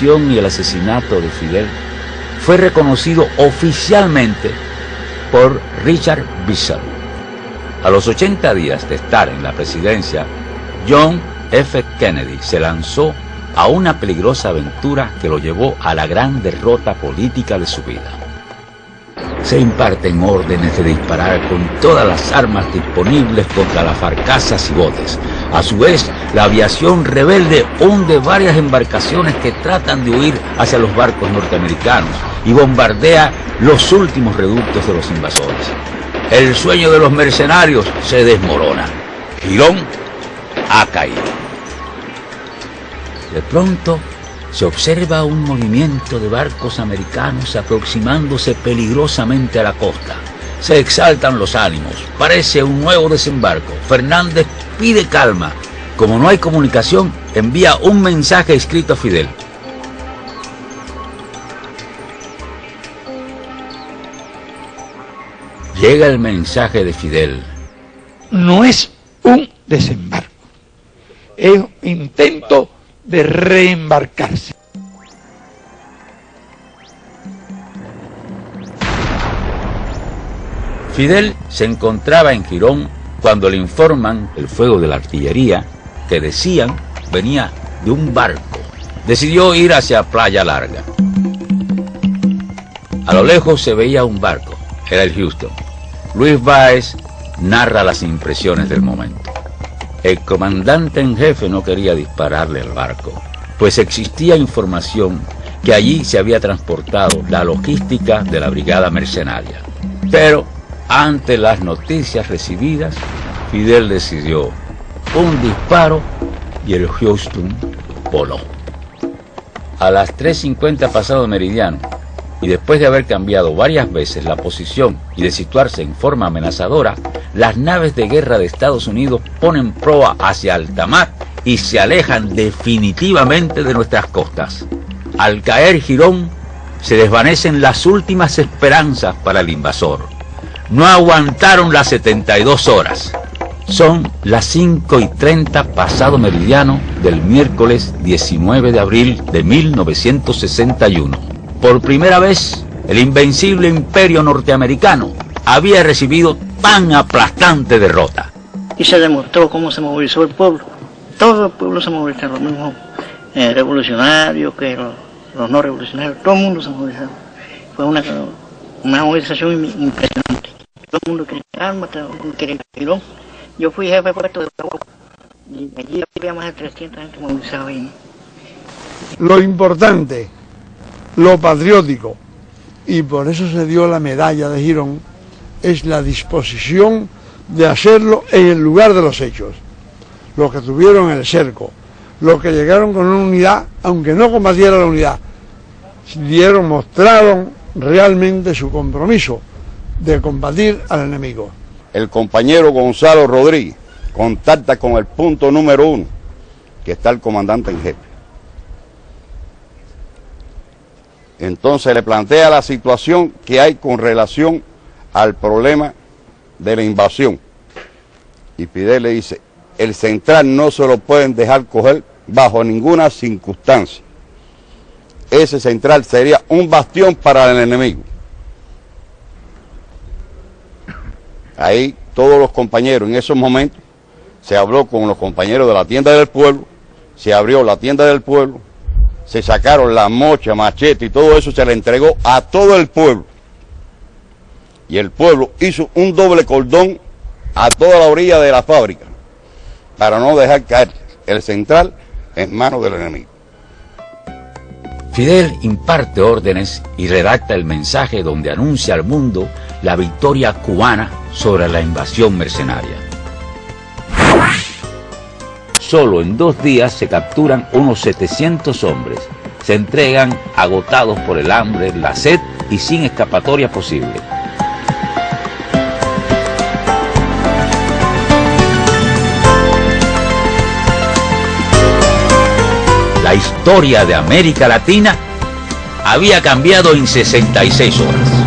y el asesinato de Fidel fue reconocido oficialmente por Richard Bissell. A los 80 días de estar en la presidencia, John F. Kennedy se lanzó a una peligrosa aventura que lo llevó a la gran derrota política de su vida. Se imparten órdenes de disparar con todas las armas disponibles contra las farcasas y botes. A su vez, la aviación rebelde hunde varias embarcaciones que tratan de huir hacia los barcos norteamericanos y bombardea los últimos reductos de los invasores. El sueño de los mercenarios se desmorona. Girón ha caído. De pronto se observa un movimiento de barcos americanos aproximándose peligrosamente a la costa. Se exaltan los ánimos, parece un nuevo desembarco. Fernández pide calma. Como no hay comunicación, envía un mensaje escrito a Fidel. Llega el mensaje de Fidel. No es un desembarco, es un intento de reembarcarse. Fidel se encontraba en Girón cuando le informan el fuego de la artillería que decían venía de un barco. Decidió ir hacia Playa Larga. A lo lejos se veía un barco, era el Houston. Luis Báez narra las impresiones del momento. El comandante en jefe no quería dispararle al barco, pues existía información que allí se había transportado la logística de la brigada mercenaria. Pero ante las noticias recibidas, Fidel decidió un disparo y el Houston voló. A las 3.50 pasado meridiano, y después de haber cambiado varias veces la posición y de situarse en forma amenazadora, las naves de guerra de Estados Unidos ponen proa hacia alta mar y se alejan definitivamente de nuestras costas. Al caer Girón, se desvanecen las últimas esperanzas para el invasor. No aguantaron las 72 horas. Son las 5 y 30 pasado meridiano del miércoles 19 de abril de 1961 por primera vez, el invencible imperio norteamericano había recibido tan aplastante derrota. Y se demostró cómo se movilizó el pueblo. Todo el pueblo se movilizó, los mismos eh, revolucionarios que los, no revolucionarios, todo el mundo se movilizó. Fue una, una movilización impresionante. Todo el mundo quería armas, todo el mundo quería tirón. Yo fui jefe de puerto de y allí había más de 300 gente movilizada ahí. Lo importante lo patriótico, y por eso se dio la medalla de Girón, es la disposición de hacerlo en el lugar de los hechos. Los que tuvieron el cerco, los que llegaron con una unidad, aunque no combatiera la unidad, dieron, mostraron realmente su compromiso de combatir al enemigo. El compañero Gonzalo Rodríguez contacta con el punto número uno, que está el comandante en jefe. Entonces le plantea la situación que hay con relación al problema de la invasión. Y Fidel le dice, el central no se lo pueden dejar coger bajo ninguna circunstancia. Ese central sería un bastión para el enemigo. Ahí todos los compañeros en esos momentos se habló con los compañeros de la tienda del pueblo, se abrió la tienda del pueblo, se sacaron la mocha, machete y todo eso se le entregó a todo el pueblo. Y el pueblo hizo un doble cordón a toda la orilla de la fábrica para no dejar caer el central en manos del enemigo. Fidel imparte órdenes y redacta el mensaje donde anuncia al mundo la victoria cubana sobre la invasión mercenaria. Solo en dos días se capturan unos 700 hombres. Se entregan agotados por el hambre, la sed y sin escapatoria posible. La historia de América Latina había cambiado en 66 horas.